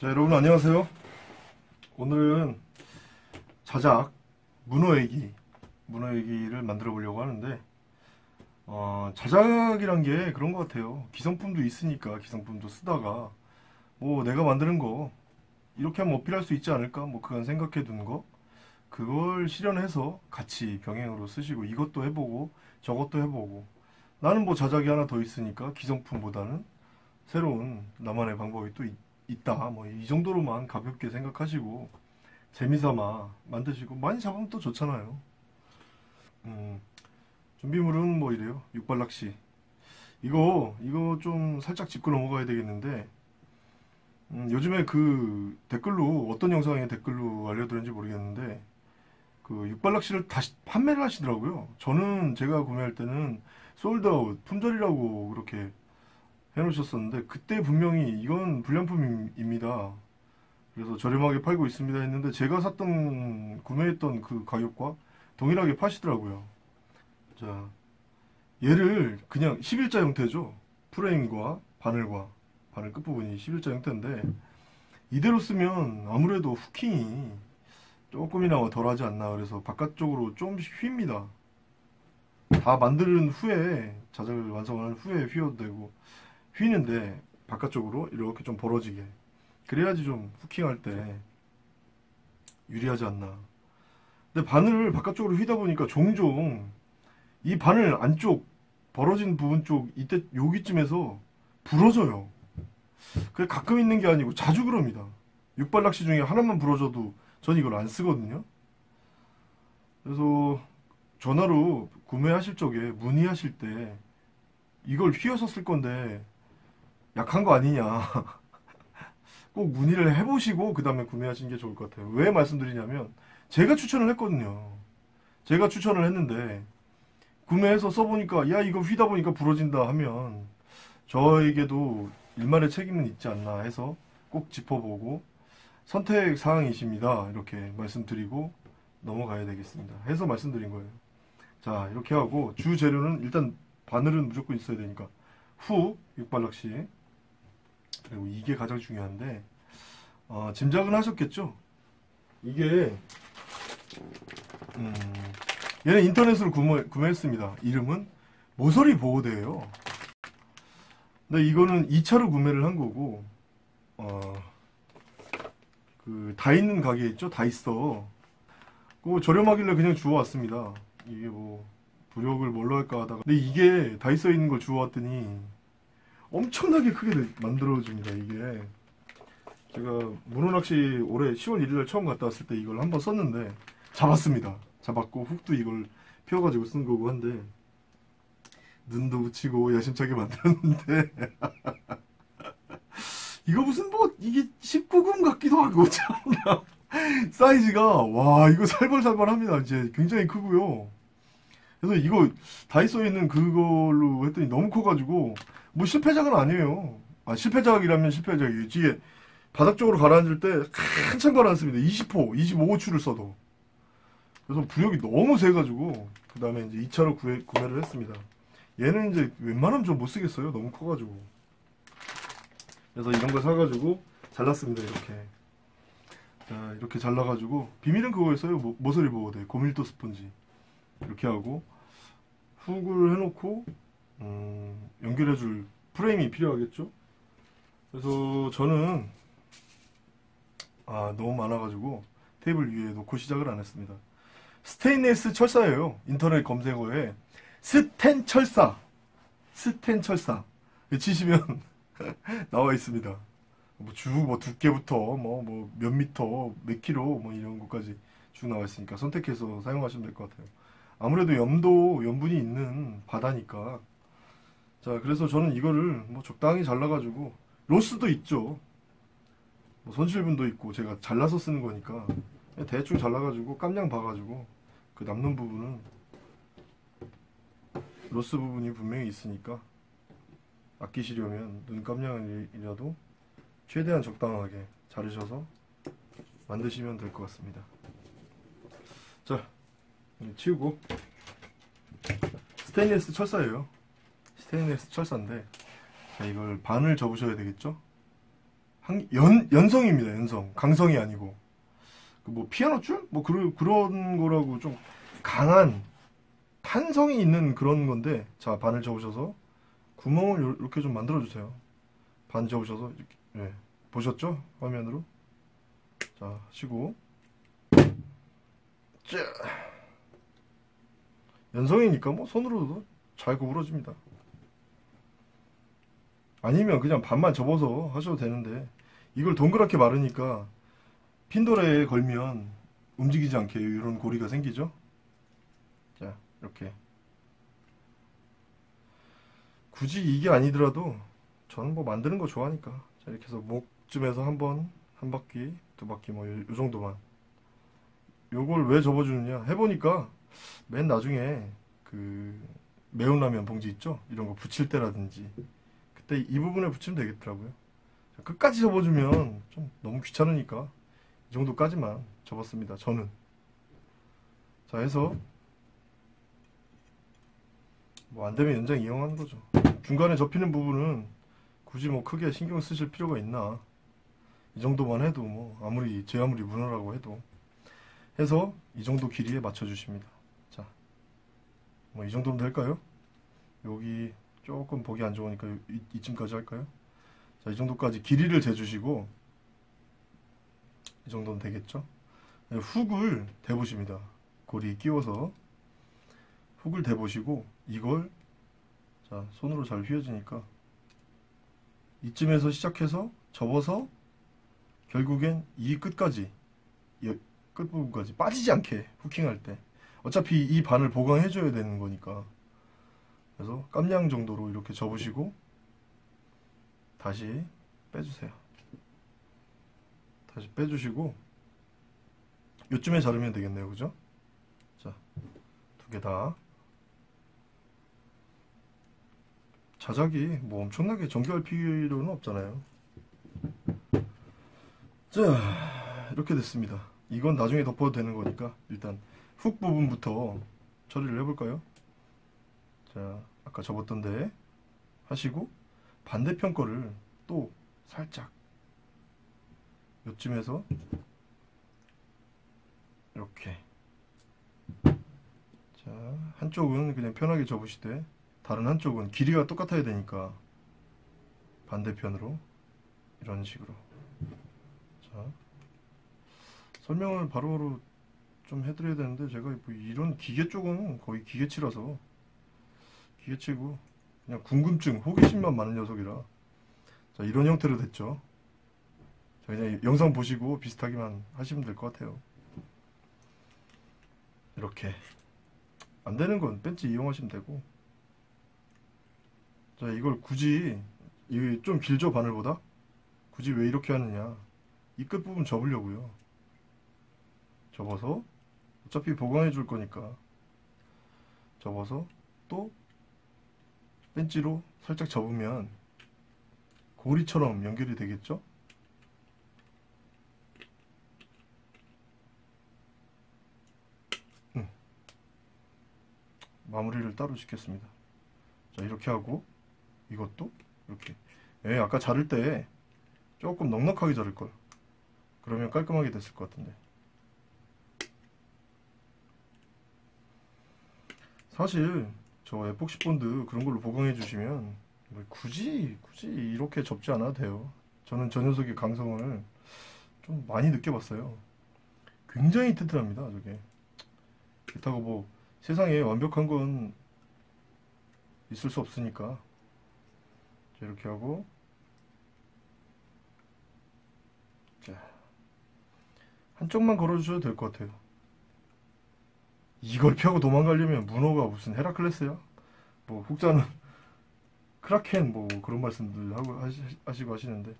자 여러분 안녕하세요. 오늘은 자작 문어애기 문어애기를 만들어 보려고 하는데 어, 자작이란 게 그런 것 같아요. 기성품도 있으니까 기성품도 쓰다가 뭐 내가 만드는 거 이렇게 하면 어필할 수 있지 않을까? 뭐 그건 생각해 둔 거? 그걸 실현해서 같이 병행으로 쓰시고 이것도 해보고 저것도 해보고. 나는 뭐 자작이 하나 더 있으니까 기성품보다는 새로운 나만의 방법이 또 있, 있다. 뭐 이 정도로만 가볍게 생각하시고 재미삼아 만드시고 많이 잡으면 또 좋잖아요. 음, 준비물은 뭐 이래요. 육발낚시. 이거 이거 좀 살짝 짚고 넘어가야 되겠는데 음, 요즘에 그 댓글로 어떤 영상에 댓글로 알려드렸는지 모르겠는데 그 육발낚시를 다시 판매를 하시더라고요. 저는 제가 구매할 때는 솔드아웃 품절이라고 그렇게 해놓으셨었는데 그때 분명히 이건 불량품입니다. 그래서 저렴하게 팔고 있습니다 했는데 제가 샀던 구매했던 그 가격과 동일하게 파시더라고요. 자 얘를 그냥 11자 형태죠. 프레임과 바늘과 바늘 끝부분이 11자 형태인데 이대로 쓰면 아무래도 후킹이 조금이나마 덜하지 않나 그래서 바깥쪽으로 조금씩 휩니다. 다 만드는 후에 자작을 완성한 후에 휘어도 되고 휘는데 바깥쪽으로 이렇게 좀 벌어지게. 그래야지 좀 후킹할 때 유리하지 않나. 근데 바늘을 바깥쪽으로 휘다 보니까 종종 이 바늘 안쪽 벌어진 부분 쪽 이때 여기쯤에서 부러져요. 그게 가끔 있는 게 아니고 자주 그럽니다. 육발 낚시 중에 하나만 부러져도 전 이걸 안 쓰거든요. 그래서 전화로 구매하실 적에 문의하실 때 이걸 휘어서 쓸 건데 약한 거 아니냐. 꼭 문의를 해보시고 그 다음에 구매하시는 게 좋을 것 같아요. 왜 말씀드리냐면 제가 추천을 했거든요. 제가 추천을 했는데 구매해서 써보니까 야 이거 휘다 보니까 부러진다 하면 저에게도 일말의 책임은 있지 않나 해서 꼭 짚어보고 선택 사항이십니다. 이렇게 말씀드리고 넘어가야 되겠습니다. 해서 말씀드린 거예요. 자 이렇게 하고 주 재료는 일단 바늘은 무조건 있어야 되니까 후 육발낚시 그리고 이게 가장 중요한데 어, 짐작은 하셨겠죠? 이게 음, 얘는 인터넷으로 구매, 구매했습니다. 이름은 모서리 보호대예요. 근데 이거는 2차로 구매를 한 거고 어, 그 다 있는 가게 있죠? 다 있어. 그 저렴하길래 그냥 주워왔습니다. 이게 뭐 부력을 뭘로 할까 하다가 근데 이게 다 있어 있는 걸 주워왔더니 엄청나게 크게 만들어집니다 이게. 제가 문어낚시 올해 10월 1일날 처음 갔다 왔을 때 이걸 한번 썼는데 잡았습니다. 잡았고 훅도 이걸 피워가지고 쓴 거고 한데 눈도 붙이고 야심차게 만들었는데 이거 무슨 뭐 이게 19금 같기도 하고 참. 사이즈가 와 이거 살벌살벌합니다. 이제 굉장히 크고요 그래서 이거 다이소에 있는 그걸로 했더니 너무 커가지고 뭐 실패작은 아니에요. 아, 실패작이라면 실패작이에요. 이게 바닥 쪽으로 가라앉을 때 한참 가라앉습니다. 20호, 25호추를 써도. 그래서 부력이 너무 세가지고 그 다음에 이제 2차로 구해, 구매를 했습니다. 얘는 이제 웬만하면 좀 못 쓰겠어요. 너무 커가지고. 그래서 이런 거 사가지고 잘랐습니다. 이렇게. 자, 이렇게 잘라가지고 비밀은 그거였어요. 모, 모서리 보호대, 고밀도 스펀지. 이렇게 하고 훅을 해놓고 음, 연결해줄 프레임이 필요하겠죠. 그래서 저는 아 너무 많아가지고 테이블 위에 놓고 시작을 안 했습니다. 스테인레스 철사예요. 인터넷 검색어에 스텐 철사, 스텐 철사 치시면 나와 있습니다. 뭐 쭉 뭐 두께부터 뭐 뭐 몇 미터, 몇 킬로 뭐 이런 것까지 쭉 나와 있으니까 선택해서 사용하시면 될 것 같아요. 아무래도 염도 염분이 있는 바다니까. 자 그래서 저는 이거를 뭐 적당히 잘라가지고 로스도 있죠. 뭐 손실분도 있고 제가 잘라서 쓰는 거니까. 대충 잘라가지고 깜냥 봐가지고 그 남는 부분은 로스 부분이 분명히 있으니까 아끼시려면 눈 깜냥이라도 최대한 적당하게 자르셔서 만드시면 될 것 같습니다. 자 치우고 스테인리스 철사예요 스테인리스 철사인데 자 이걸 반을 접으셔야 되겠죠 한, 연, 연성입니다, 연성. 강성이 아니고. 그 뭐, 피아노 줄? 뭐, 그런, 그런 거라고 좀 강한 탄성이 있는 그런 건데, 자, 반을 접으셔서 구멍을 요- 이렇게 좀 만들어 주세요. 반 접으셔서, 이렇게, 예. 보셨죠? 화면으로. 자, 하시고. 자. 연성이니까 뭐, 손으로도 잘 구부러집니다. 아니면 그냥 반만 접어서 하셔도 되는데 이걸 동그랗게 마르니까 핀도레에 걸면 움직이지 않게 이런 고리가 생기죠. 자 이렇게 굳이 이게 아니더라도 저는 뭐 만드는 거 좋아하니까 자 이렇게 해서 목쯤에서 한번 한 바퀴 두 바퀴 뭐 요 정도만 요걸 왜 접어주느냐 해보니까 맨 나중에 그 매운 라면 봉지 있죠 이런 거 붙일 때라든지 그때 이 부분에 붙이면 되겠더라고요. 자, 끝까지 접어주면 좀 너무 귀찮으니까 이 정도까지만 접었습니다. 저는. 자, 해서 뭐 안 되면 연장 이용하는 거죠. 중간에 접히는 부분은 굳이 뭐 크게 신경 쓰실 필요가 있나. 이 정도만 해도 뭐 아무리 제 아무리 문어라고 해도 해서 이 정도 길이에 맞춰주십니다. 자, 뭐이 정도면 될까요? 여기 조금 보기 안 좋으니까 이, 이쯤까지 할까요? 자, 이 정도까지 길이를 재주시고 이 정도는 되겠죠? 네, 훅을 대보십니다. 고리 끼워서 훅을 대보시고 이걸 자 손으로 잘 휘어지니까 이쯤에서 시작해서 접어서 결국엔 이 끝까지 이 끝부분까지 빠지지 않게 후킹할 때 어차피 이 반을 보강해줘야 되는 거니까 그래서 깜냥 정도로 이렇게 접으시고 다시 빼주세요. 다시 빼주시고 요쯤에 자르면 되겠네요, 그죠? 자, 두 개 다. 자작이 뭐 엄청나게 정교할 필요는 없잖아요. 자, 이렇게 됐습니다. 이건 나중에 덮어도 되는 거니까 일단 훅 부분부터 처리를 해볼까요? 자, 아까 접었던데 하시고 반대편 거를 또 살짝 요쯤에서 이렇게 자, 한쪽은 그냥 편하게 접으시되 다른 한쪽은 길이가 똑같아야 되니까 반대편으로 이런 식으로 자, 설명을 바로바로 좀 해드려야 되는데 제가 뭐 이런 기계 쪽은 거의 기계치라서 기계치고 그냥 궁금증, 호기심만 많은 녀석이라 자 이런 형태로 됐죠. 자 그냥 영상 보시고 비슷하게만 하시면 될 것 같아요. 이렇게 안 되는 건 벤치 이용하시면 되고 자 이걸 굳이 이게 좀 길죠 바늘보다 굳이 왜 이렇게 하느냐 이 끝부분 접으려고요. 접어서 어차피 보강해 줄 거니까 접어서 또 벤치로 살짝 접으면 고리처럼 연결이 되겠죠? 음. 마무리를 따로 짓겠습니다. 자, 이렇게 하고 이것도 이렇게. 예, 아까 자를 때 조금 넉넉하게 자를 걸. 그러면 깔끔하게 됐을 것 같은데. 사실 저 에폭시 본드 그런 걸로 보강해 주시면 뭐 굳이 굳이 이렇게 접지 않아도 돼요. 저는 저 녀석의 강성을 좀 많이 느껴봤어요. 굉장히 튼튼합니다, 저게. 그렇다고 뭐 세상에 완벽한 건 있을 수 없으니까 자, 이렇게 하고 자 한쪽만 걸어주셔도 될 것 같아요. 이걸 펴고 도망가려면 문어가 무슨 헤라클레스야? 뭐 혹자는 크라켄 뭐 그런 말씀들 하고 하시, 하시고 하시는데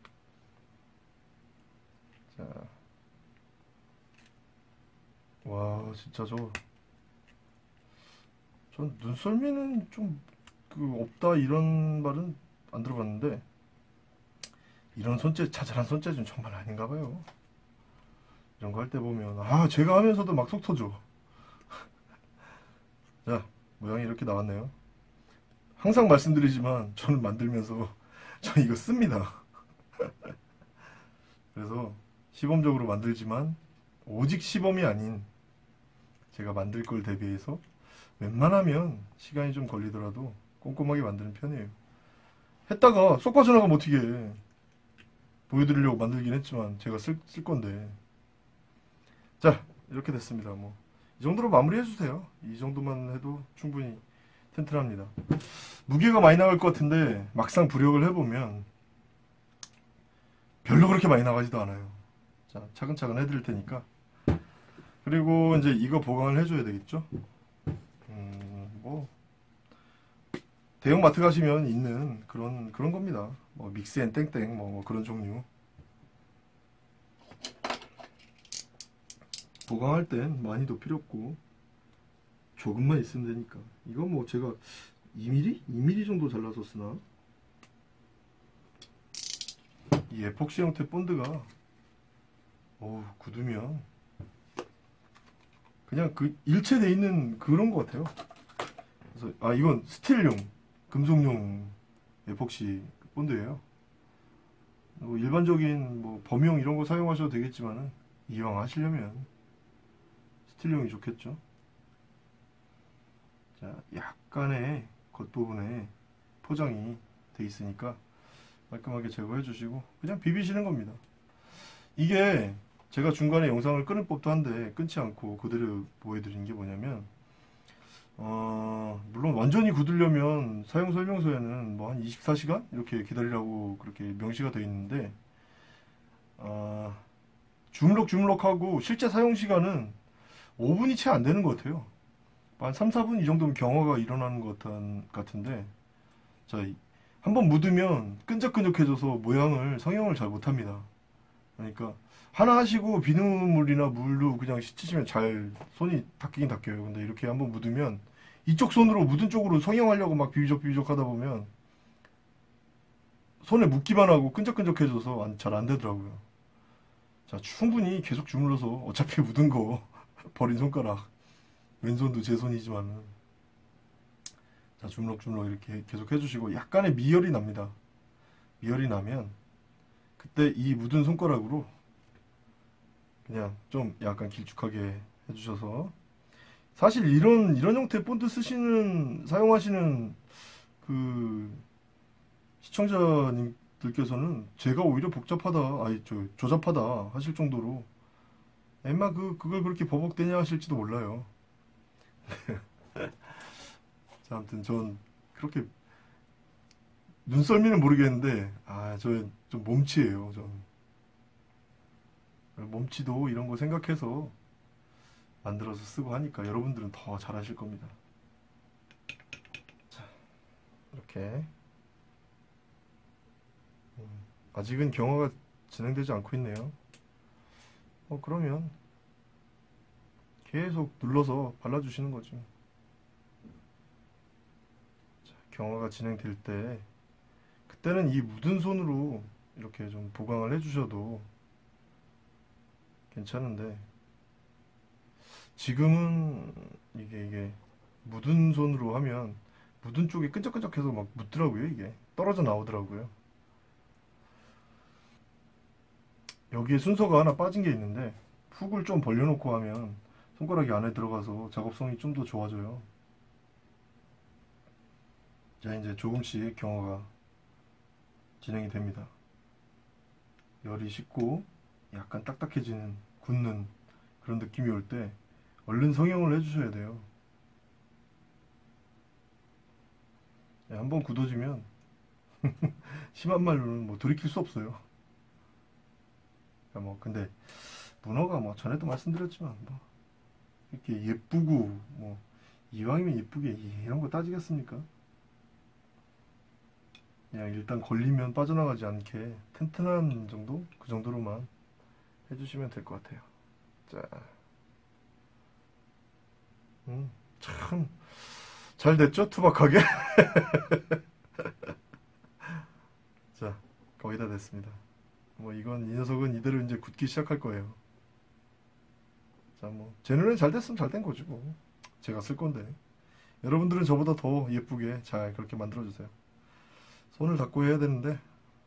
자. 와 진짜 저 전 눈썰미는 좀 그 없다 이런 말은 안 들어봤는데 이런 손재 자잘한 손재주는 정말 아닌가 봐요. 이런 거 할 때 보면 아 제가 하면서도 막 속 터져. 자 모양이 이렇게 나왔네요. 항상 말씀드리지만 저는 만들면서 저 이거 씁니다. 그래서 시범적으로 만들지만 오직 시범이 아닌 제가 만들 걸 대비해서 웬만하면 시간이 좀 걸리더라도 꼼꼼하게 만드는 편이에요. 했다가 쏙 빠져나가면 어떻게 해. 보여드리려고 만들긴 했지만 제가 쓸, 쓸 건데 자 이렇게 됐습니다 뭐 이 정도로 마무리해 주세요. 이 정도만 해도 충분히 튼튼합니다. 무게가 많이 나갈 것 같은데 막상 부력을 해보면 별로 그렇게 많이 나가지도 않아요. 자 차근차근 해드릴 테니까. 그리고 이제 이거 보강을 해줘야 되겠죠? 음 뭐 대형 마트 가시면 있는 그런 그런 겁니다. 뭐 mix and 땡땡 뭐, 뭐 그런 종류 보강할 땐 많이도 필요 없고 조금만 있으면 되니까 이건 뭐 제가 2mm? 2mm 정도 잘라서 쓰나? 이 에폭시 형태 본드가 어우 굳으면 그냥 그 일체돼 있는 그런 것 같아요 그래서 아 이건 스틸용 금속용 에폭시 본드예요 뭐 일반적인 뭐 범용 이런 거 사용하셔도 되겠지만은 이왕 하시려면 스틸용이 좋겠죠. 자, 약간의 겉부분에 포장이 돼 있으니까 깔끔하게 제거해 주시고 그냥 비비시는 겁니다. 이게 제가 중간에 영상을 끄는 법도 한데 끊지 않고 그대로 보여드린 게 뭐냐면 어, 물론 완전히 굳으려면 사용 설명서에는 뭐 한 24시간 이렇게 기다리라고 그렇게 명시가 되어 있는데 어, 주물럭주물럭하고 실제 사용 시간은 5분이 채 안 되는 것 같아요. 한 3, 4분 이 정도면 경화가 일어나는 것 같은데 자, 한번 묻으면 끈적끈적해져서 모양을 성형을 잘 못합니다. 그러니까 하나 하시고 비눗물이나 물로 그냥 씻으시면 잘 손이 닦이긴 닦여요. 근데 이렇게 한번 묻으면 이쪽 손으로 묻은 쪽으로 성형하려고 막 비비적 비비적 하다 보면 손에 묻기만 하고 끈적끈적해져서 잘 안 되더라고요. 자, 충분히 계속 주물러서 어차피 묻은 거 버린 손가락. 왼손도 제 손이지만은. 자 주물럭주물럭 이렇게 계속 해주시고 약간의 미열이 납니다. 미열이 나면 그때 이 묻은 손가락으로 그냥 좀 약간 길쭉하게 해주셔서. 사실 이런 이런 형태의 본드 쓰시는 사용하시는 그 시청자님들께서는 제가 오히려 복잡하다 아니 저 조잡하다 하실 정도로 엠마 그 그걸 그렇게 버벅대냐 하실지도 몰라요. 자, 아무튼 전 그렇게 눈썰미는 모르겠는데 아, 저 좀 몸치예요, 전. 몸치도 이런 거 생각해서 만들어서 쓰고 하니까 여러분들은 더 잘하실 겁니다. 자, 이렇게 음, 아직은 경화가 진행되지 않고 있네요. 어, 그러면 계속 눌러서 발라주시는 거죠. 자, 경화가 진행될 때 그때는 이 묻은 손으로 이렇게 좀 보강을 해주셔도 괜찮은데 지금은 이게 이게 묻은 손으로 하면 묻은 쪽이 끈적끈적해서 막 묻더라고요 이게 떨어져 나오더라고요 여기에 순서가 하나 빠진 게 있는데 훅을 좀 벌려놓고 하면 손가락이 안에 들어가서 작업성이 좀 더 좋아져요. 자 이제 조금씩 경화가 진행이 됩니다. 열이 식고 약간 딱딱해지는 굳는 그런 느낌이 올 때 얼른 성형을 해주셔야 돼요. 네, 한번 굳어지면 심한 말로는 뭐 돌이킬 수 없어요. 그러니까 뭐 근데 문어가 뭐 전에도 말씀드렸지만 뭐 이렇게 예쁘고 뭐 이왕이면 예쁘게 이런 거 따지겠습니까? 그냥 일단 걸리면 빠져나가지 않게 튼튼한 정도? 그 정도로만 해주시면 될 것 같아요. 자, 음, 참, 잘 됐죠? 투박하게? 자, 거의 다 됐습니다. 뭐 이건 이 녀석은 이대로 이제 굳기 시작할 거예요. 자, 뭐, 제 눈에 잘 됐으면 잘 된 거지, 뭐. 제가 쓸 건데. 여러분들은 저보다 더 예쁘게 잘 그렇게 만 들어 주세요 손을 닦고 해야 되는데,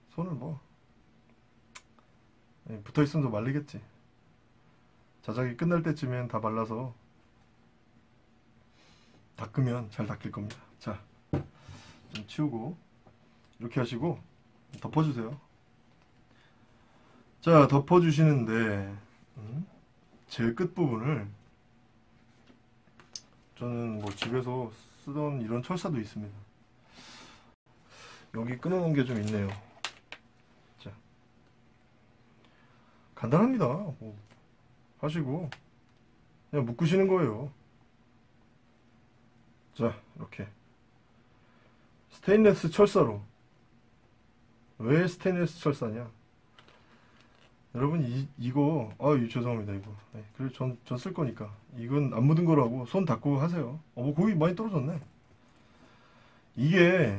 손을 뭐, 붙어 있으면 더 말리겠지. 자작이 끝날 때쯤엔 다 말라서 닦으면 잘 닦일 겁니다. 자, 좀 치우고 이렇게 하시고 덮어주세요. 자, 덮어주시는데 음, 제일 끝 부분을 저는 뭐 집에서 쓰던 이런 철사도 있습니다. 여기 끊어놓은 게 좀 있네요. 자, 간단합니다. 뭐 하시고 그냥 묶으시는 거예요. 자, 이렇게 스테인레스 철사로 왜 스테인레스 철사냐? 여러분 이 이거 아 죄송합니다 이거 네, 그래 전전 쓸 거니까 이건 안 묻은 거라고 손 닦고 하세요. 어뭐 고기 많이 떨어졌네. 이게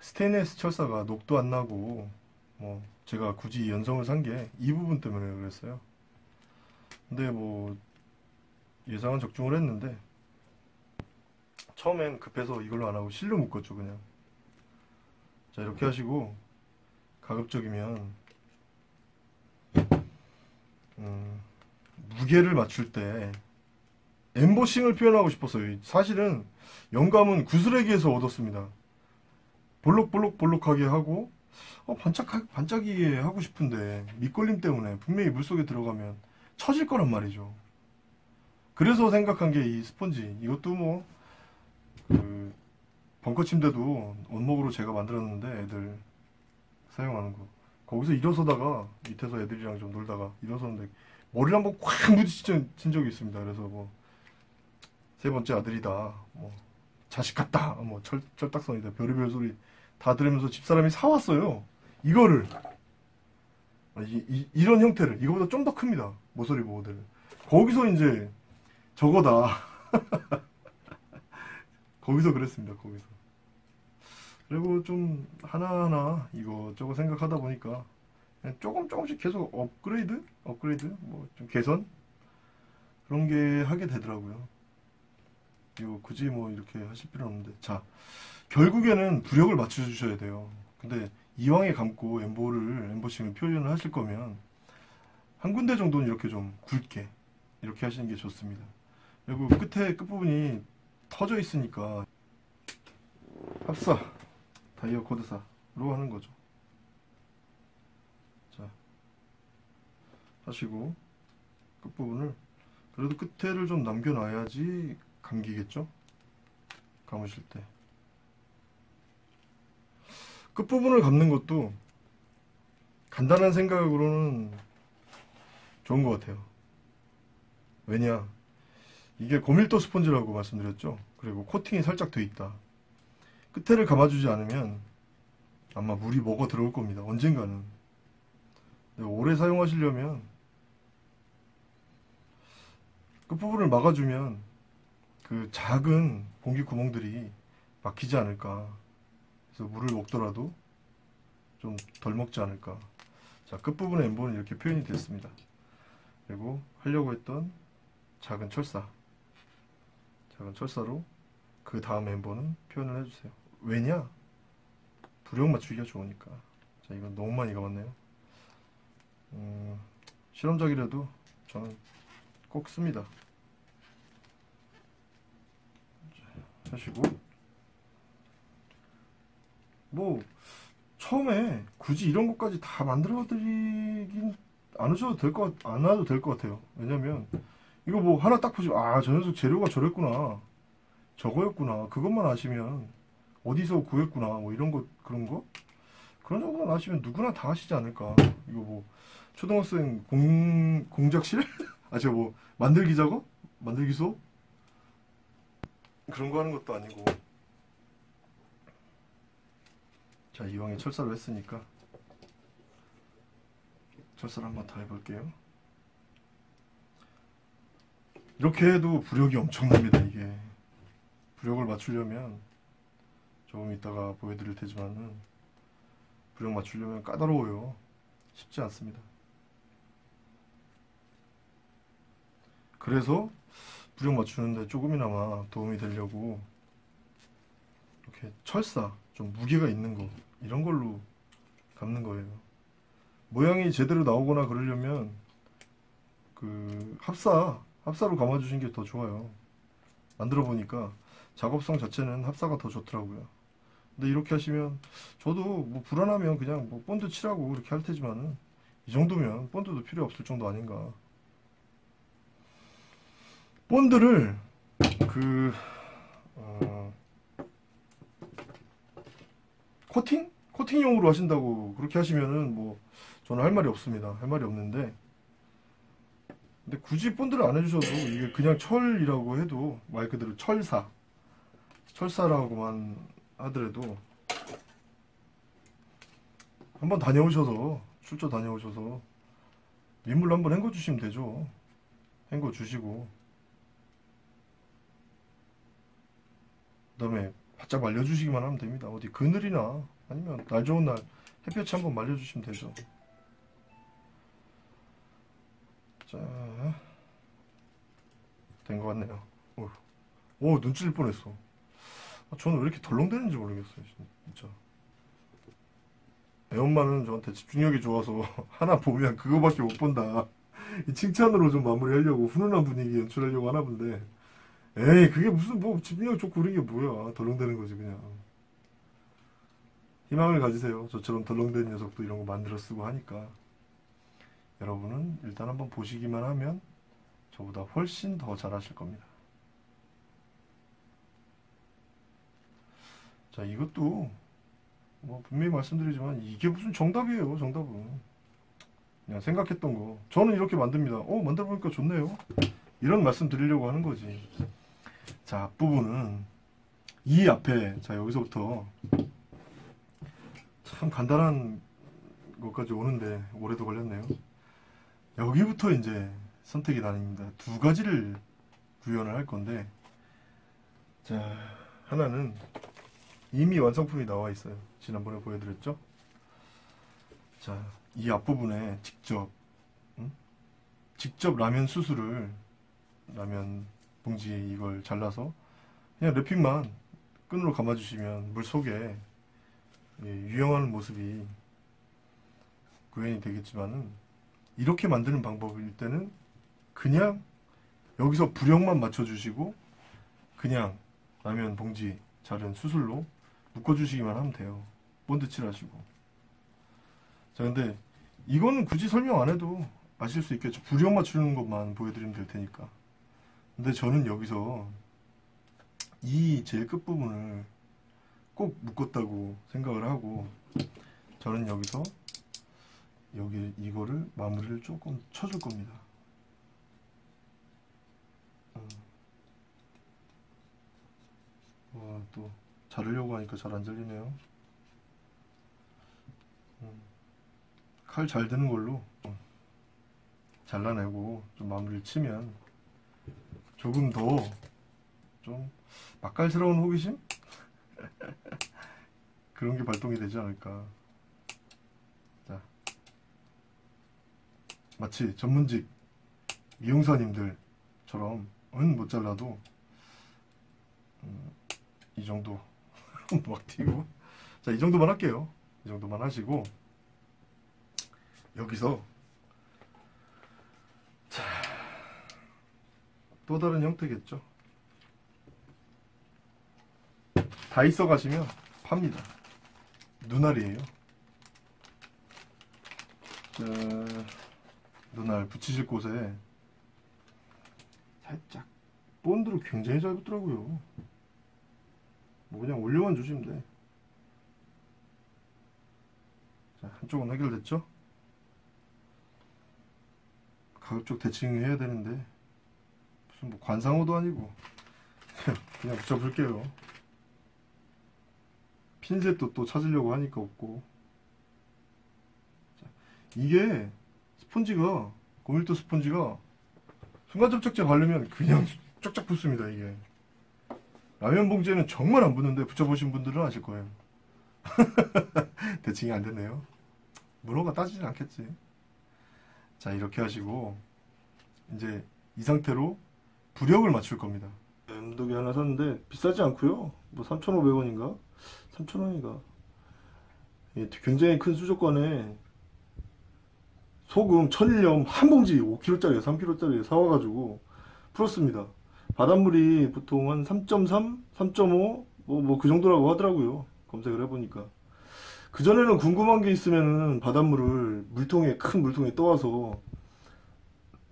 스테인레스 철사가 녹도 안 나고 뭐 제가 굳이 연성을 산 게 이 부분 때문에 그랬어요. 근데 뭐 예상은 적중을 했는데 처음엔 급해서 이걸로 안 하고 실로 묶었죠 그냥. 자 이렇게 하시고 가급적이면 음, 무게를 맞출 때 엠보싱을 표현하고 싶었어요. 사실은 영감은 구슬레기에서 얻었습니다. 볼록볼록볼록하게 하고 어, 반짝 반짝이게 하고 싶은데 밑걸림 때문에 분명히 물속에 들어가면 처질 거란 말이죠. 그래서 생각한 게 이 스펀지 이것도 뭐 그 벙커 침대도 원목으로 제가 만들었는데 애들 사용하는 거 거기서 일어서다가 밑에서 애들이랑 좀 놀다가 일어섰는데 머리를 한번 콱 부딪힌 적이 있습니다. 그래서 뭐 세 번째 아들이다, 뭐 자식 같다, 뭐 철, 철딱선이다, 별의별 소리 다 들으면서 집사람이 사왔어요. 이거를 아, 이, 이, 런 형태를 이거보다 좀 더 큽니다. 모서리 모델. 거기서 이제 저거다. 거기서 그랬습니다. 거기서. 그리고 좀 하나하나 이거저거 생각하다 보니까 조금 조금씩 계속 업그레이드? 업그레이드? 뭐 좀 개선? 그런 게 하게 되더라고요. 이거 굳이 뭐 이렇게 하실 필요는 없는데. 자, 결국에는 부력을 맞춰주셔야 돼요. 근데 이왕에 감고 엠보를, 엠보싱을 표현을 하실 거면 한 군데 정도는 이렇게 좀 굵게 이렇게 하시는 게 좋습니다. 그리고 끝에 끝부분이 터져 있으니까 합사 다이어 코드사로 하는 거죠. 자, 하시고 끝부분을 그래도 끝에를 좀 남겨놔야지 감기겠죠? 감으실 때. 끝부분을 감는 것도 간단한 생각으로는 좋은 것 같아요. 왜냐? 이게 고밀도 스펀지라고 말씀드렸죠? 그리고 코팅이 살짝 돼 있다. 끝에를 감아주지 않으면 아마 물이 먹어 들어올 겁니다. 언젠가는. 오래 사용하시려면 끝부분을 막아주면 그 작은 공기 구멍들이 막히지 않을까. 그래서 물을 먹더라도 좀 덜 먹지 않을까. 자, 끝부분의 엠본은 이렇게 표현이 됐습니다. 그리고 하려고 했던 작은 철사. 작은 철사로 그 다음 엠본은 표현을 해주세요. 왜냐? 부력 맞추기가 좋으니까. 자, 이건 너무 많이 가봤네요. 음, 실험작이라도 저는 꼭 씁니다. 자, 하시고 뭐 처음에 굳이 이런 것까지 다 만들어 드리긴 안 하셔도 될 것, 안 와도 될 것 같아요. 왜냐면 이거 뭐 하나 딱 보시면 아, 저 녀석 재료가 저랬구나. 저거였구나. 그것만 아시면 어디서 구했구나 뭐 이런 거 그런 거? 그런 정도만 아시면 누구나 다 하시지 않을까. 이거 뭐 초등학생 공 공작실? 아 제가 뭐 만들기 작업? 만들기 수업? 그런 거 하는 것도 아니고. 자 이왕에 철사를 했으니까. 철사를 한번 더 해볼게요. 이렇게 해도 부력이 엄청납니다 이게. 부력을 맞추려면 조금 이따가 보여드릴 테지만은 부력 맞추려면 까다로워요. 쉽지 않습니다. 그래서 부력 맞추는데 조금이나마 도움이 되려고 이렇게 철사, 좀 무게가 있는 거 이런 걸로 감는 거예요. 모양이 제대로 나오거나 그러려면 그 합사 합사로 감아주신 게 더 좋아요. 만들어 보니까 작업성 자체는 합사가 더 좋더라고요. 근데 이렇게 하시면 저도 뭐 불안하면 그냥 뭐 본드 칠하고 이렇게 할 테지만은 이 정도면 본드도 필요 없을 정도 아닌가. 본드를 그 어, 코팅? 코팅용으로 하신다고 그렇게 하시면은 뭐 저는 할 말이 없습니다. 할 말이 없는데 근데 굳이 본드를 안 해주셔도 이게 그냥 철이라고 해도 말 그대로 철사 철사라고만 하더라도 한번 다녀오셔서 출조 다녀오셔서 민물로 한번 헹궈 주시면 되죠. 헹궈 주시고 그 다음에 바짝 말려주시기만 하면 됩니다. 어디 그늘이나 아니면 날 좋은 날 햇볕에 한번 말려주시면 되죠. 자, 된 것 같네요. 오, 오, 눈찔 뻔했어. 아, 저는 왜 이렇게 덜렁대는지 모르겠어요, 진짜. 애 엄마는 저한테 집중력이 좋아서 하나 보면 그거밖에 못 본다. 이 칭찬으로 좀 마무리하려고 훈훈한 분위기 연출하려고 하나 본데, 에이, 그게 무슨 뭐 집중력 좋고 그런 게 뭐야. 덜렁대는 거지, 그냥. 희망을 가지세요. 저처럼 덜렁대는 녀석도 이런 거 만들어 쓰고 하니까. 여러분은 일단 한번 보시기만 하면 저보다 훨씬 더 잘하실 겁니다. 자, 이것도 뭐 분명히 말씀드리지만 이게 무슨 정답이에요, 정답은. 그냥 생각했던 거. 저는 이렇게 만듭니다. 어, 만들어 보니까 좋네요. 이런 말씀 드리려고 하는 거지. 자, 앞부분은 이 앞에 자, 여기서부터 참 간단한 것까지 오는데 오래도 걸렸네요. 여기부터 이제 선택이 나뉩니다. 두 가지를 구현을 할 건데, 자, 하나는 이미 완성품이 나와 있어요. 지난번에 보여드렸죠? 자, 이 앞부분에 직접, 음? 직접 라면 수수를, 라면 봉지에 이걸 잘라서, 그냥 랩핑만 끈으로 감아주시면 물 속에 예, 유영하는 모습이 구현이 되겠지만은, 이렇게 만드는 방법일 때는 그냥 여기서 부력만 맞춰주시고 그냥 라면 봉지 자른 수술로 묶어주시기만 하면 돼요. 본드 칠하시고. 자, 근데 이거는 굳이 설명 안 해도 아실 수 있겠죠. 부력 맞추는 것만 보여드리면 될 테니까. 근데 저는 여기서 이 제일 끝부분을 꼭 묶었다고 생각을 하고 저는 여기서 여기 이거를 마무리를 조금 쳐줄 겁니다. 음. 와, 또 자르려고 하니까 잘 안 잘리네요. 음. 칼잘 드는 걸로 좀 잘라내고 좀 마무리를 치면 조금 더 좀 맛깔스러운 호기심? 그런 게 발동이 되지 않을까. 마치 전문직 미용사님들처럼 은 못 잘라도 음, 이 정도 막 튀고 자 이 정도만 할게요. 이 정도만 하시고. 여기서. 자, 또 다른 형태겠죠? 다 있어 가시면 팝니다. 눈알이에요. 자 눈알 붙이실 곳에 살짝 본드로 굉장히 잘 붙더라고요. 뭐 그냥 올려만 주시면 돼. 자, 한쪽은 해결됐죠? 가급적 대칭해야 되는데 무슨 뭐 관상어도 아니고 그냥 붙여볼게요. 핀셋도 또 찾으려고 하니까 없고 자, 이게 스펀지가 고밀도 스펀지가 순간 접착제 바르면 그냥 쫙쫙 붙습니다 이게 라면 봉지에는 정말 안 붙는데 붙여보신 분들은 아실 거예요. 대칭이 안 되네요. 문어가 따지진 않겠지. 자 이렇게 하시고 이제 이 상태로 부력을 맞출 겁니다. 엠독이 하나 샀는데 비싸지 않고요. 뭐 3,500원인가? 3,000원인가? 굉장히 큰 수족관에 소금, 천일염 한 봉지 5kg짜리, 3kg짜리 사와가지고 풀었습니다. 바닷물이 보통 한 3.3, 3.5, 뭐, 뭐 그 정도라고 하더라고요. 검색을 해보니까. 그전에는 궁금한 게 있으면은 바닷물을 물통에, 큰 물통에 떠와서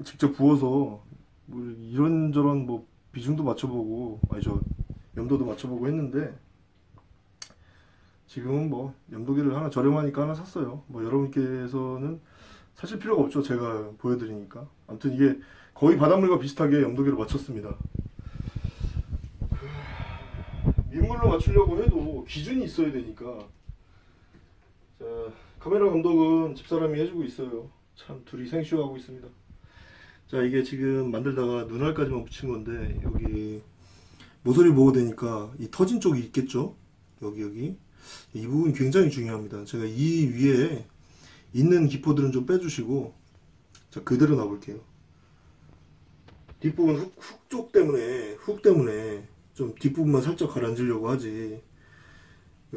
직접 부어서 뭐 이런저런 뭐 비중도 맞춰보고, 아니 저 염도도 맞춰보고 했는데 지금은 뭐 염도기를 하나 저렴하니까 하나 샀어요. 뭐 여러분께서는 사실 필요가 없죠. 제가 보여드리니까. 아무튼 이게 거의 바닷물과 비슷하게 염도기를 맞췄습니다. 민물로 맞추려고 해도 기준이 있어야 되니까. 자, 카메라 감독은 집사람이 해주고 있어요. 참 둘이 생쇼하고 있습니다. 자, 이게 지금 만들다가 눈알까지만 붙인 건데 여기 모서리 보고 되니까 이 터진 쪽이 있겠죠? 여기 여기 이 부분 굉장히 중요합니다. 제가 이 위에 있는 기포들은 좀 빼주시고 자 그대로 놔볼게요. 뒷부분 훅, 훅 쪽 때문에 훅 때문에 좀 뒷부분만 살짝 가라앉으려고 하지.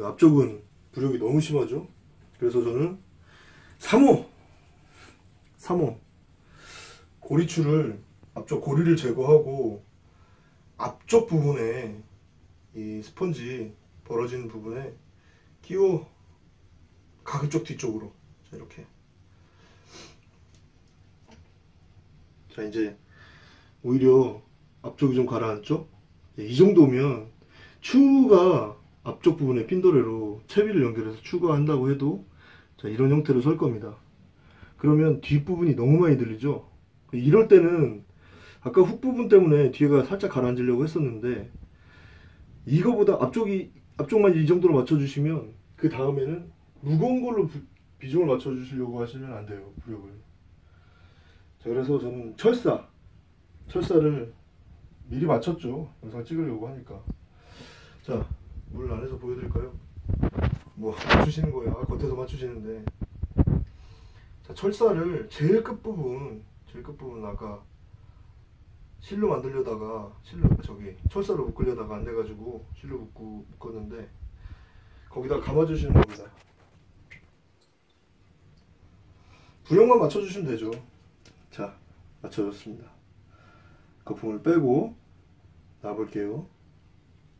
앞쪽은 부력이 너무 심하죠. 그래서 저는 3호! 3호. 고리추를 앞쪽 고리를 제거하고 앞쪽 부분에 이 스펀지 벌어지는 부분에 끼워 가급적 뒤쪽으로. 자 이렇게. 자 이제 오히려 앞쪽이 좀 가라앉죠? 예, 이 정도면 추가 앞쪽 부분에 핀도레로 채비를 연결해서 추가한다고 해도 자 이런 형태로 설 겁니다. 그러면 뒷부분이 너무 많이 들리죠? 이럴 때는 아까 훅 부분 때문에 뒤가 살짝 가라앉으려고 했었는데 이거보다 앞쪽이 앞쪽만 이 정도로 맞춰주시면 그 다음에는 무거운 걸로 부, 비중을 맞춰주시려고 하시면 안 돼요 부력을. 자 그래서 저는 철사 철사를 미리 맞췄죠 영상 찍으려고 하니까 자 물 안에서 보여드릴까요 뭐 맞추시는 거야 겉에서 맞추시는데 자 철사를 제일 끝부분 제일 끝부분 아까 실로 만들려다가 실로 저기 철사로 묶으려다가 안 돼가지고 실로 묶고 묶었는데 거기다 감아주시는 겁니다. 부형만 맞춰주시면 되죠. 자 맞춰줬습니다. 거품을 빼고 놔볼게요.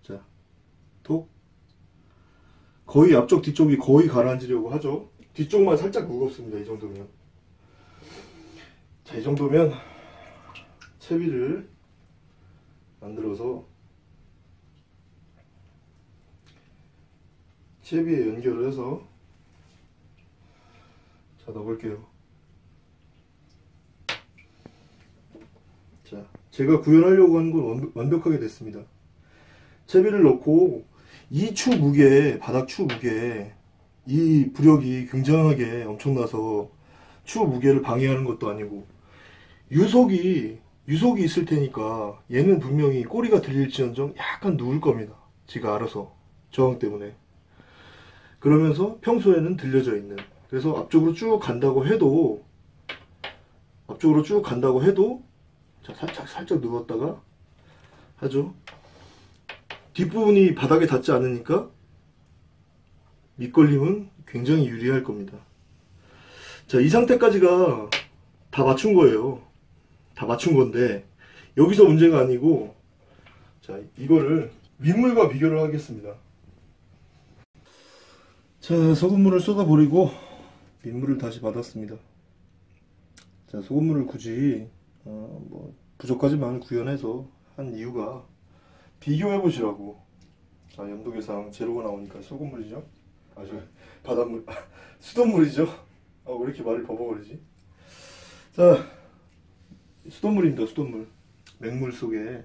자, 톡. 거의 앞쪽 뒤쪽이 거의 가라앉으려고 하죠. 뒤쪽만 살짝 무겁습니다. 이 정도면. 자, 이 정도면 채비를 만들어서 채비에 연결을 해서 자 넣어볼게요 자 제가 구현하려고 하는 건 완벽하게 됐습니다 채비를 넣고 이 추 무게 바닥 추 무게 이 부력이 굉장하게 엄청나서 추 무게를 방해하는 것도 아니고 유속이 유속이 있을 테니까 얘는 분명히 꼬리가 들릴지언정 약간 누울 겁니다. 지가 알아서 저항 때문에. 그러면서 평소에는 들려져 있는. 그래서 앞쪽으로 쭉 간다고 해도 앞쪽으로 쭉 간다고 해도 자 살짝 살짝 누웠다가 하죠. 뒷부분이 바닥에 닿지 않으니까 밑걸림은 굉장히 유리할 겁니다. 자, 이 상태까지가 다 맞춘 거예요. 다 맞춘 건데 여기서 문제가 아니고 자 이거를 윗물과 비교를 하겠습니다 자 소금물을 쏟아버리고 윗물을 다시 받았습니다 자 소금물을 굳이 어, 뭐 부족하지만 구현해서 한 이유가 비교해 보시라고. 자 염도계상 재료가 나오니까 소금물이죠? 아주 바닷물 수돗물이죠? 아, 왜 이렇게 말을 버벅거리지? 자 수돗물입니다 수돗물. 맹물 속에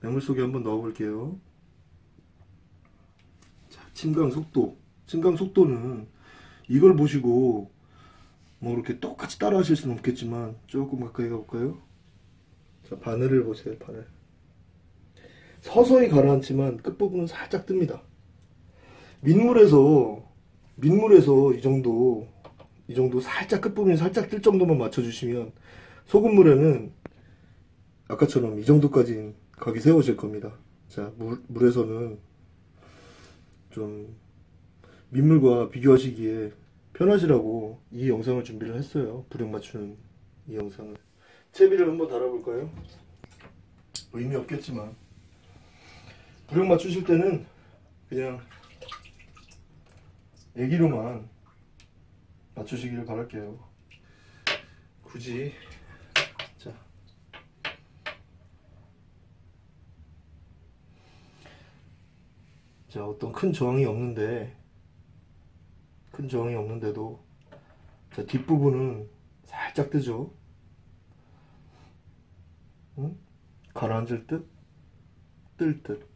맹물 속에 한번 넣어 볼게요. 자 침강 속도. 침강 속도는 이걸 보시고 뭐 이렇게 똑같이 따라 하실 수는 없겠지만 조금 가까이 가볼까요? 자 바늘을 보세요 바늘 서서히 가라앉지만 끝부분은 살짝 뜹니다 민물에서 민물에서 이 정도 이 정도 살짝 끝부분이 살짝 뜰 정도만 맞춰주시면 소금물에는 아까처럼 이 정도까지 가기 세워질 겁니다. 자, 물, 물에서는 좀 민물과 비교하시기에 편하시라고 이 영상을 준비를 했어요. 불역 맞추는 이 영상을. 채비를 한번 달아볼까요? 의미 없겠지만 불역 맞추실 때는 그냥 애기로만 맞추시기를 바랄게요. 굳이 자 자, 어떤 큰 저항이 없는데, 큰 저항이 없는데도, 자, 뒷부분은 살짝 뜨죠? 응? 가라앉을 듯, 뜰 듯.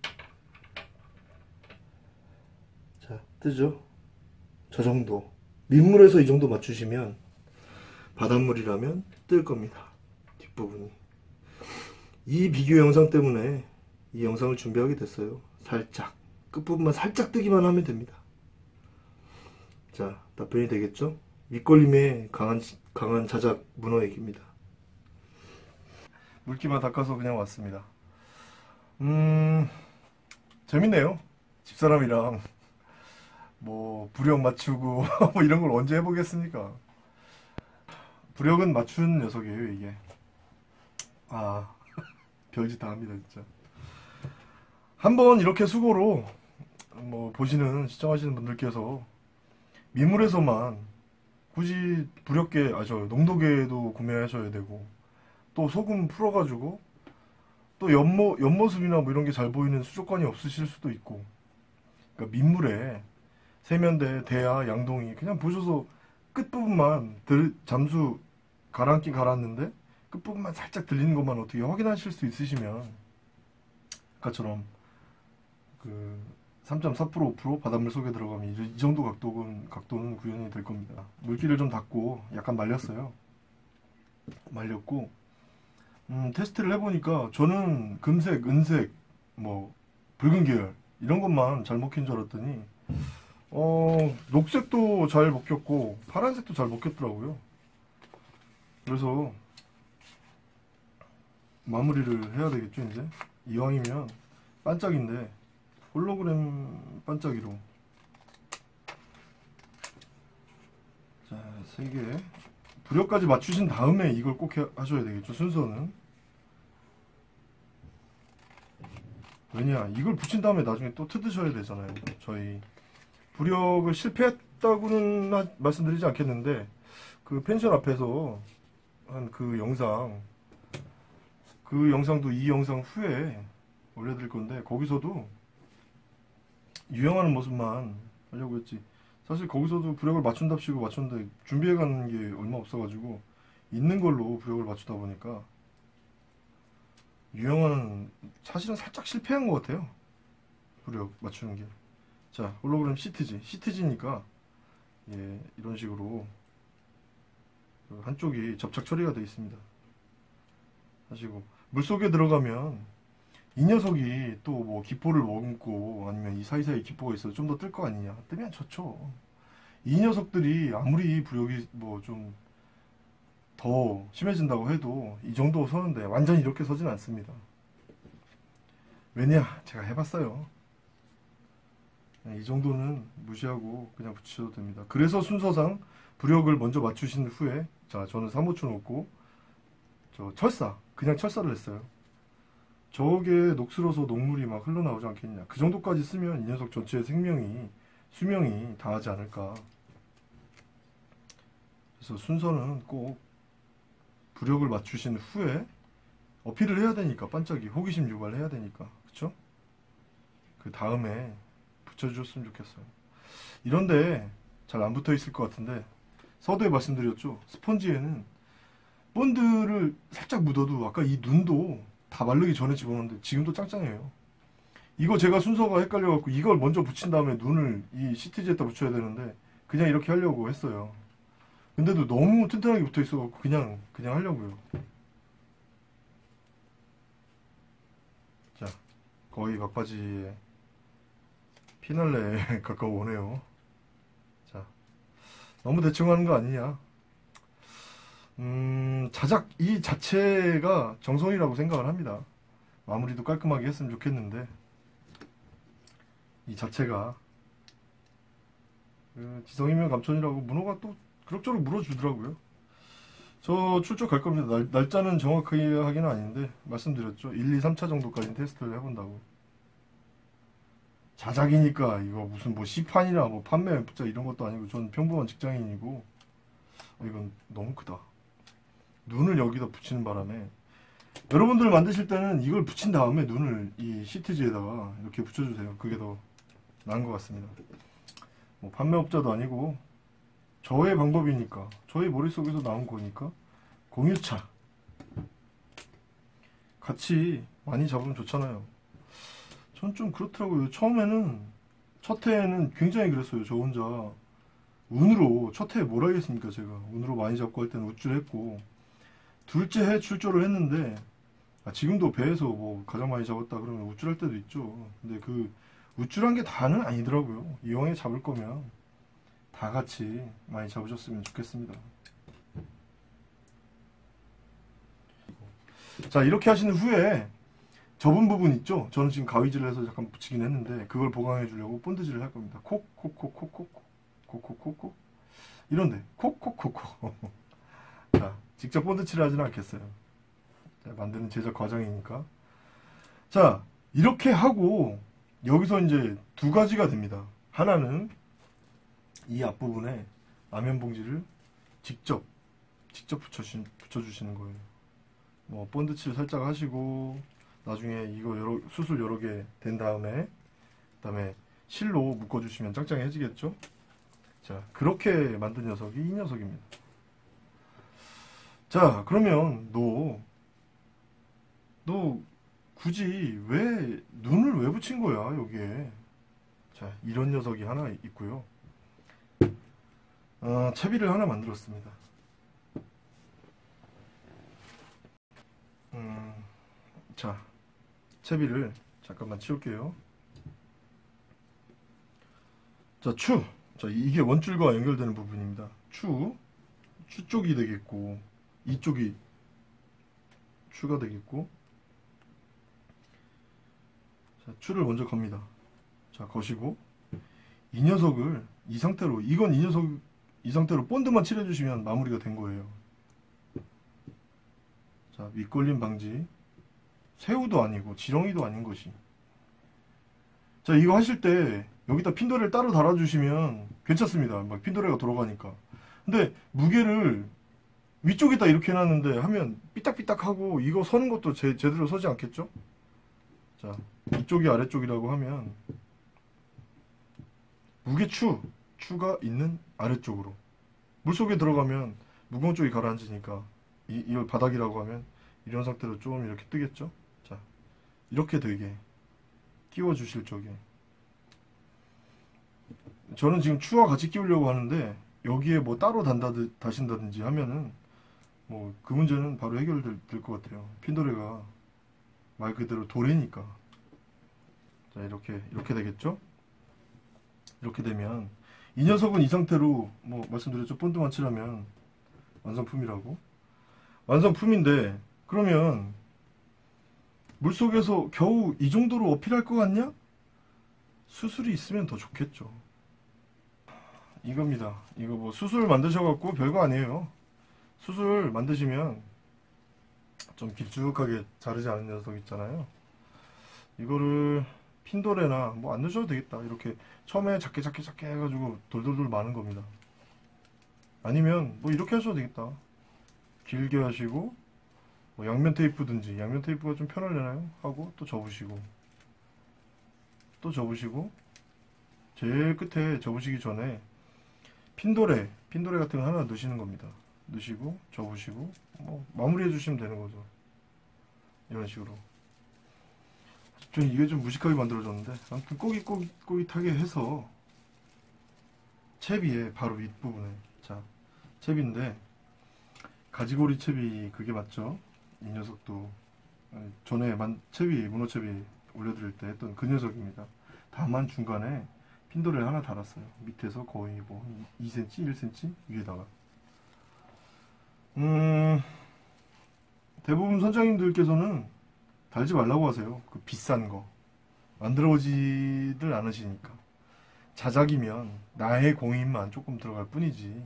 자, 뜨죠? 저 정도. 민물에서 이 정도 맞추시면, 바닷물이라면 뜰 겁니다. 뒷부분이. 이 비교 영상 때문에 이 영상을 준비하게 됐어요. 살짝. 끝부분만 살짝 뜨기만 하면 됩니다. 자, 답변이 되겠죠? 밑걸림에 강한, 강한 자작 문어액입니다. 물기만 닦아서 그냥 왔습니다. 음, 재밌네요. 집사람이랑 뭐 부력 맞추고 뭐 이런 걸 언제 해보겠습니까? 부력은 맞춘 녀석이에요, 이게. 아, 별짓 다 합니다, 진짜. 한번 이렇게 수고로 뭐 보시는 시청하시는 분들께서 민물에서만 굳이 부력계 아저 농도계도 구매하셔야 되고 또 소금 풀어가지고 또 옆모 옆모습이나 뭐 이런 게 잘 보이는 수족관이 없으실 수도 있고 그러니까 민물에 세면대 대야 양동이 그냥 보셔서 끝 부분만 들, 잠수 가라앉긴 가라앉는데 끝 부분만 살짝 들리는 것만 어떻게 확인하실 수 있으시면 아까처럼 그 3.4% 5% 바닷물 속에 들어가면 이, 이 정도 각도는 각도는 구현이 될 겁니다. 물기를 좀 닦고 약간 말렸어요. 말렸고 음, 테스트를 해보니까 저는 금색, 은색, 뭐 붉은 계열 이런 것만 잘 먹힌 줄 알았더니 어 녹색도 잘 먹혔고 파란색도 잘 먹혔더라고요. 그래서 마무리를 해야 되겠죠 이제 이왕이면 반짝인데 홀로그램 반짝이로 자, 세 개. 부력까지 맞추신 다음에 이걸 꼭 해, 하셔야 되겠죠, 순서는. 왜냐, 이걸 붙인 다음에 나중에 또 뜯으셔야 되잖아요. 저희. 부력을 실패했다고는 하, 말씀드리지 않겠는데, 그 펜션 앞에서 한 그 영상, 그 영상도 이 영상 후에 올려드릴 건데, 거기서도 유행하는 모습만 하려고 했지. 사실 거기서도 부력을 맞춘답시고 맞췄는데 준비해 가는 게 얼마 없어가지고 있는 걸로 부력을 맞추다 보니까 유형은 사실은 살짝 실패한 것 같아요. 부력 맞추는 게. 자, 홀로그램 시트지. 시트지니까 예, 이런 식으로 그 한쪽이 접착 처리가 되어 있습니다. 하시고 물속에 들어가면 이 녀석이 또 뭐 기포를 머금고 아니면 이 사이사이 기포가 있어서 좀더 뜰 거 아니냐. 뜨면 좋죠. 이 녀석들이 아무리 부력이 뭐 좀 더 심해진다고 해도 이 정도 서는데 완전히 이렇게 서진 않습니다. 왜냐? 제가 해봤어요. 이 정도는 무시하고 그냥 붙이셔도 됩니다. 그래서 순서상 부력을 먼저 맞추신 후에 자 저는 3호초 놓고 저 철사 그냥 철사를 했어요 저게 녹슬어서 녹물이 막 흘러나오지 않겠냐. 그 정도까지 쓰면 이 녀석 전체의 생명이, 수명이 다하지 않을까. 그래서 순서는 꼭 부력을 맞추신 후에 어필을 해야 되니까 반짝이 호기심 유발해야 되니까 그쵸? 그 다음에 붙여주셨으면 좋겠어요 이런데 잘 안 붙어 있을 것 같은데 서두에 말씀드렸죠 스펀지에는 본드를 살짝 묻어도 아까 이 눈도 다 마르기 전에 집어넣는데 지금도 짱짱해요. 이거 제가 순서가 헷갈려갖고 이걸 먼저 붙인 다음에 눈을 이 시트지에다 붙여야 되는데 그냥 이렇게 하려고 했어요. 근데도 너무 튼튼하게 붙어 있어갖고 그냥 그냥 하려고요. 자 거의 막바지에 피날레에 가까워 오네요. 자 너무 대충 하는 거 아니냐. 음, 자작 이 자체가 정성이라고 생각을 합니다. 마무리도 깔끔하게 했으면 좋겠는데 이 자체가 그 지성이면 감천이라고 문어가 또 그럭저럭 물어주더라고요. 저 출조 갈 겁니다. 날, 날짜는 정확하게 하기는 아닌데 말씀드렸죠. 1, 2, 3차 정도까지 테스트를 해본다고. 자작이니까 이거 무슨 뭐 시판이나 뭐 판매 부자 이런 것도 아니고 전 평범한 직장인이고 아, 이건 너무 크다. 눈을 여기다 붙이는 바람에 여러분들 만드실 때는 이걸 붙인 다음에 눈을 이 시트지에다가 이렇게 붙여주세요. 그게 더 나은 것 같습니다. 뭐 판매업자도 아니고 저의 방법이니까 저의 머릿속에서 나온 거니까 공유차 같이 많이 잡으면 좋잖아요. 전 좀 그렇더라고요. 처음에는 첫 해에는 굉장히 그랬어요. 저 혼자 운으로 첫 해에 뭘 하겠습니까 제가 운으로 많이 잡고 할 때는 우쭐했고 둘째 해 출조를 했는데 아, 지금도 배에서 뭐 가장 많이 잡았다 그러면 우쭐할 때도 있죠. 근데 그 우쭐한 게 다는 아니더라고요. 이왕에 잡을 거면 다 같이 많이 잡으셨으면 좋겠습니다. 자 이렇게 하신 후에 접은 부분 있죠? 저는 지금 가위질을 해서 잠깐 붙이긴 했는데 그걸 보강해 주려고 본드질을 할 겁니다. 콕 콕 콕 콕콕 콕콕콕콕 이런데 콕콕콕콕 자 직접 본드칠을 하지는 않겠어요. 자, 만드는 제작 과정이니까 자 이렇게 하고 여기서 이제 두 가지가 됩니다. 하나는 이 앞부분에 라면 봉지를 직접 직접 붙여주신, 붙여주시는 거예요. 뭐 본드칠 살짝 하시고 나중에 이거 여러, 수술 여러 개 된 다음에 그다음에 실로 묶어주시면 짱짱해지겠죠? 자 그렇게 만든 녀석이 이 녀석입니다. 자 그러면 너 너 굳이 왜 눈을 왜 붙인 거야 여기에? 자 이런 녀석이 하나 있고요. 어, 채비를 하나 만들었습니다. 음, 자 채비를 잠깐만 치울게요. 자 추. 자 이게 원줄과 연결되는 부분입니다. 추. 추 쪽이 되겠고 이쪽이 추가 되겠고 자, 추를 먼저 겁니다. 자, 거시고 이 녀석을 이 상태로 이건 이 녀석 이 상태로 본드만 칠해주시면 마무리가 된 거예요. 자, 밑걸림 방지 새우도 아니고 지렁이도 아닌 것이 자, 이거 하실 때 여기다 핀도레를 따로 달아주시면 괜찮습니다. 막 핀도레가 돌아가니까 근데 무게를 위쪽에다 이렇게 해놨는데 하면 삐딱삐딱하고 이거 서는 것도 제, 제대로 서지 않겠죠? 자 이쪽이 아래쪽이라고 하면 무게추 추가 있는 아래쪽으로. 물속에 들어가면 무거운 쪽이 가라앉으니까 이, 이걸 바닥이라고 하면 이런 상태로 좀 이렇게 뜨겠죠? 자 이렇게 되게 끼워 주실 적에. 저는 지금 추와 같이 끼우려고 하는데 여기에 뭐 따로 단다 다신다든지 하면은 뭐 그 문제는 바로 해결될 것 같아요. 핀도레가 말 그대로 도래니까. 자 이렇게 이렇게 되겠죠? 이렇게 되면 이 녀석은 이 상태로 뭐 말씀드렸죠. 본드만 칠하면 완성품이라고. 완성품인데 그러면 물속에서 겨우 이 정도로 어필할 것 같냐? 수술이 있으면 더 좋겠죠. 이겁니다. 이거 뭐 수술 만드셔갖고 별거 아니에요 수술 만드시면 좀 길쭉하게 자르지 않은 녀석 있잖아요. 이거를 핀도레나 뭐 안 넣으셔도 되겠다. 이렇게 처음에 작게 작게 작게 해가지고 돌돌돌 많은 겁니다. 아니면 뭐 이렇게 하셔도 되겠다. 길게 하시고 뭐 양면 테이프든지 양면 테이프가 좀 편하려나요? 하고 또 접으시고 또 접으시고 제일 끝에 접으시기 전에 핀도레 핀도레 같은 거 하나 넣으시는 겁니다 넣으시고 접으시고 뭐 마무리 해 주시면 되는 거죠. 이런 식으로. 좀 이게 좀 무식하게 만들어졌는데 아무튼 꼬깃꼬깃꼬깃하게 해서 채비에 바로 윗부분에 자 채비인데 가지고리 채비 그게 맞죠? 이 녀석도 전에 만 채비 문어 채비 올려드릴 때 했던 그 녀석입니다. 다만 중간에 핀도를 하나 달았어요. 밑에서 거의 뭐 2cm 1cm 위에다가 음 대부분 선장님들께서는 달지 말라고 하세요. 그 비싼 거. 만들어오지를 않으시니까. 자작이면 나의 공인만 조금 들어갈 뿐이지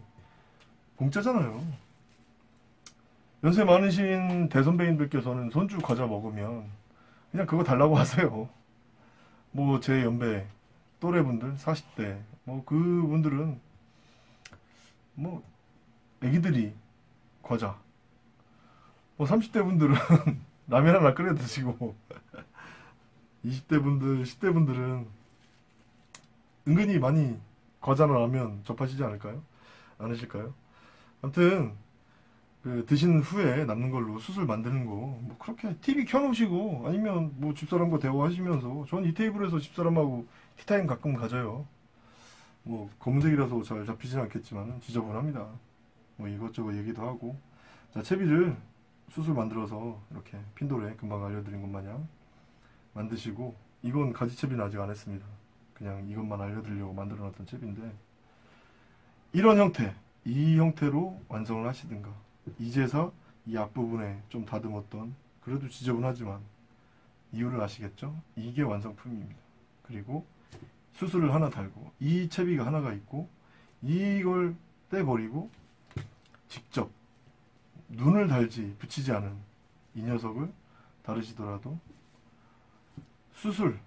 공짜잖아요. 연세 많으신 대선배님들께서는 손주 과자 먹으면 그냥 그거 달라고 하세요. 뭐 제 연배 또래분들 40대 뭐 그분들은 뭐 애기들이 과자 뭐 30대 분들은 라면 하나 끓여 드시고 20대 분들 10대 분들은 은근히 많이 과자나 라면 접하시지 않을까요? 않으실까요? 아무튼 그 드신 후에 남는 걸로 수술 만드는 거 뭐 그렇게 TV 켜놓으시고 아니면 뭐 집사람과 대화하시면서 전 이 테이블에서 집사람하고 티타임 가끔 가져요. 뭐 검은색이라서 잘 잡히진 않겠지만 지저분합니다. 뭐 이것저것 얘기도 하고 자 채비를 수술 만들어서 이렇게 핀도레 금방 알려드린 것 마냥 만드시고 이건 가지채비는 아직 안 했습니다. 그냥 이것만 알려드리려고 만들어 놨던 채비인데 이런 형태 이 형태로 완성을 하시든가 이제서 이 앞부분에 좀 다듬었던 그래도 지저분하지만 이유를 아시겠죠? 이게 완성품입니다. 그리고 수술을 하나 달고 이 채비가 하나가 있고 이걸 떼버리고 직접 눈을 달지 붙이지 않은 이 녀석을 다르시더라도 수술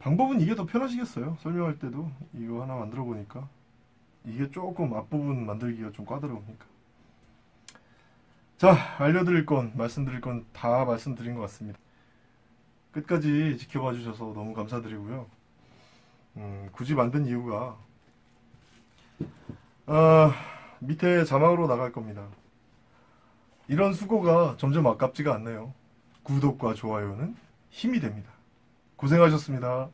방법은 이게 더 편하시겠어요? 설명할 때도 이거 하나 만들어 보니까 이게 조금 앞부분 만들기가 좀 까다로우니까. 자 알려드릴 건 말씀드릴 건 다 말씀드린 것 같습니다. 끝까지 지켜봐 주셔서 너무 감사드리고요. 음, 굳이 만든 이유가 아, 밑에 자막으로 나갈 겁니다. 이런 수고가 점점 아깝지가 않네요. 구독과 좋아요는 힘이 됩니다. 고생하셨습니다